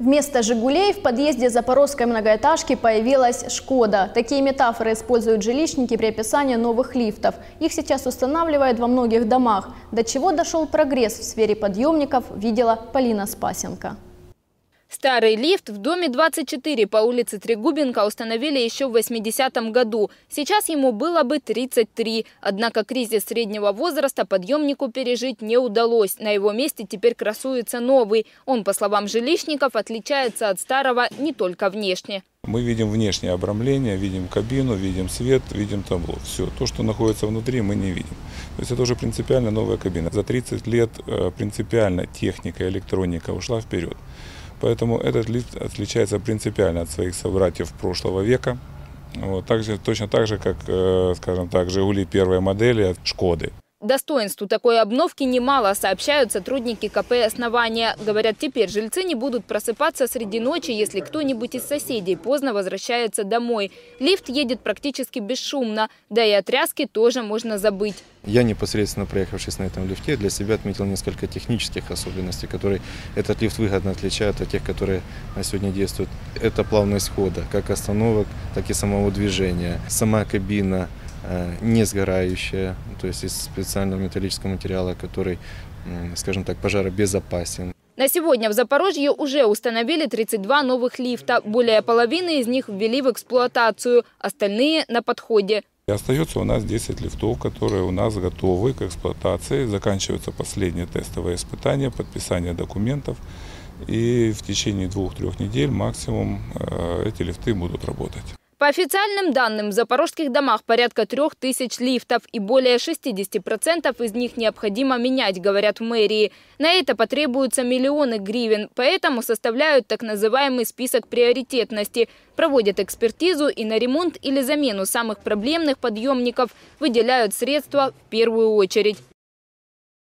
Вместо «Жигулей» в подъезде запорожской многоэтажки появилась «Шкода». Такие метафоры используют жилищники при описании новых лифтов. Их сейчас устанавливают во многих домах. До чего дошел прогресс в сфере подъемников, видела Полина Спасенко. Старый лифт в доме 24 по улице Трегубенко установили еще в 80-м году. Сейчас ему было бы 33. Однако кризис среднего возраста подъемнику пережить не удалось. На его месте теперь красуется новый. Он, по словам жилищников, отличается от старого не только внешне. Мы видим внешнее обрамление, видим кабину, видим свет, видим табло. Все. То, что находится внутри, мы не видим. То есть это уже принципиально новая кабина. За 30 лет э, принципиально техника, электроника ушла вперед. Поэтому этот лифт отличается принципиально от своих собратьев прошлого века. Вот, также, точно так же, как, э, скажем так, «Жигули» первой модели от «Шкоды». Достоинств такой обновки немало, сообщают сотрудники КП «Основания». Говорят, теперь жильцы не будут просыпаться среди ночи, если кто-нибудь из соседей поздно возвращается домой. Лифт едет практически бесшумно, да и о тряске тоже можно забыть. Я непосредственно проехавшись на этом лифте, для себя отметил несколько технических особенностей, которые этот лифт выгодно отличает от тех, которые на сегодня действуют. Это плавность хода, как остановок, так и самого движения. Сама кабина не сгорающая, то есть из специального металлического материала, который, скажем так, пожаробезопасен. На сегодня в Запорожье уже установили 32 новых лифта. Более половины из них ввели в эксплуатацию, остальные на подходе. И остается у нас 10 лифтов, которые у нас готовы к эксплуатации. Заканчиваются последние тестовые испытания, подписание документов. И в течение двух-трех недель максимум э, эти лифты будут работать. По официальным данным, в запорожских домах порядка трех тысяч лифтов и более 60% из них необходимо менять, говорят в мэрии. На это потребуются миллионы гривен, поэтому составляют так называемый список приоритетности, проводят экспертизу и на ремонт или замену самых проблемных подъемников выделяют средства в первую очередь.